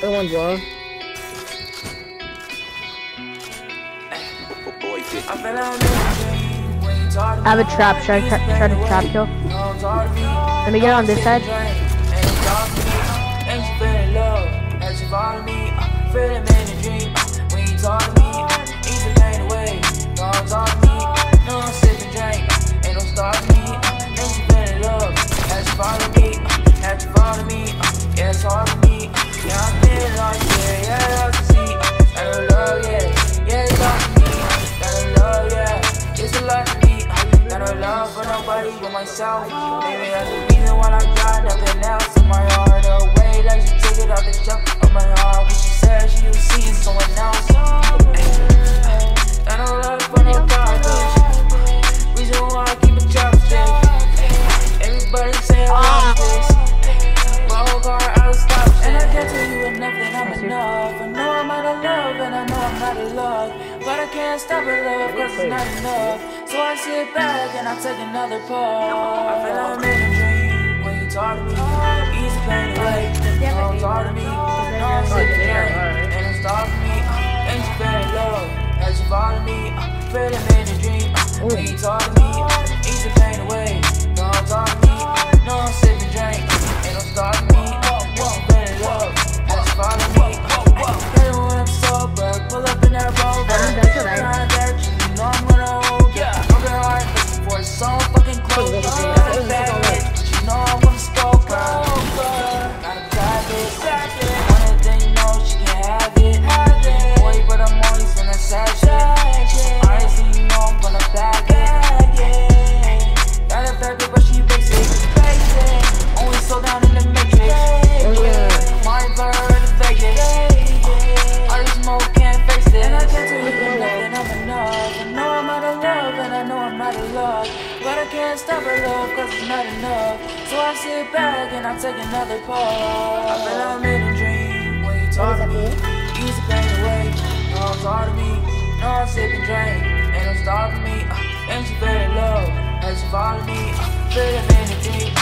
The one's low. I have a trap. Should I try, try to trap kill? Let me get on this side. Myself. Maybe that's the reason why I got nothing else in my heart. Away, like she took it off the shelf of my heart. When she said she was seeing someone else. I don't love for no garbage. Reason why I keep a chopstick. Everybody say I love this. My whole car out of stock. And I can't tell you enough that I'm enough. I know I'm out of love and I know I'm not in love. But I can't stop at love cause it's not enough. So I sit back and I take another pull. I feel I'm in a dream when you talk to me. Easy pain away. Don't talk to me. No, I'm sipping drink. And it's stalking me. Uh, Ain't you feeling love? As you follow me. Uh, feel I'm in a dream when you talk to me. Uh, easy pain away. Don't talk to me. Can't stop at love, cause it's not enough. So I sit back and I take another pull. I feel I'm in a dream when you talk to me. Easy pain away, no I'm talk to me. No I'm sipping drink, ain't no stopping me. Uh, ain't you feeling love, as you follow me. Uh, feel I'm